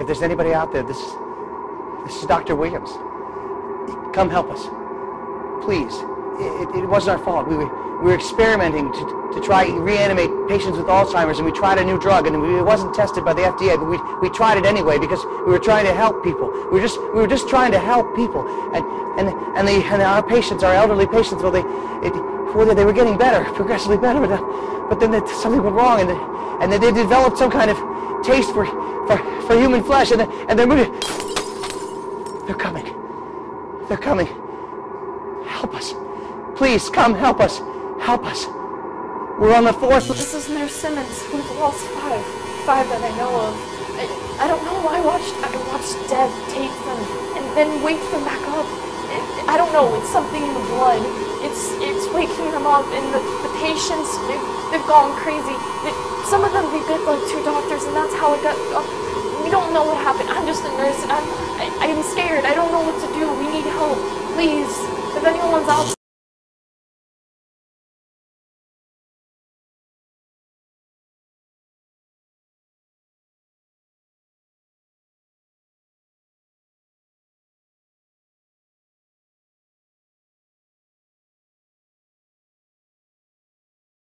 if there's anybody out there, this, this is Dr. Williams. Come help us. Please. It, it, wasn't our fault. We were, we were experimenting to, to try reanimate patients with Alzheimer's, and we tried a new drug, and it wasn't tested by the FDA, but we, we tried it anyway because we were trying to help people. We were just, we were just trying to help people. And, and, and, the, and our patients, our elderly patients, well, they, it, well, they were getting better, progressively better, but, but then the, something went wrong, and, and they developed some kind of taste for, for, for human flesh, and, and they're moving. They're coming. They're coming. Help us. Please come help us. Help us. We're on the fourth. This is Nurse Simmons. We've lost five. Five that I know of. I, I don't know. I watched I watched Dev take them and then wake them back up. It, I don't know. It's something in the blood. It's it's waking them up, and the, the patients they've, they've gone crazy. They, some of them they bit like two doctors, and that's how it got. Uh, we don't know what happened. I'm just a nurse, and I'm I, I'm scared. I don't know what to do. We need help, please. If anyone's out.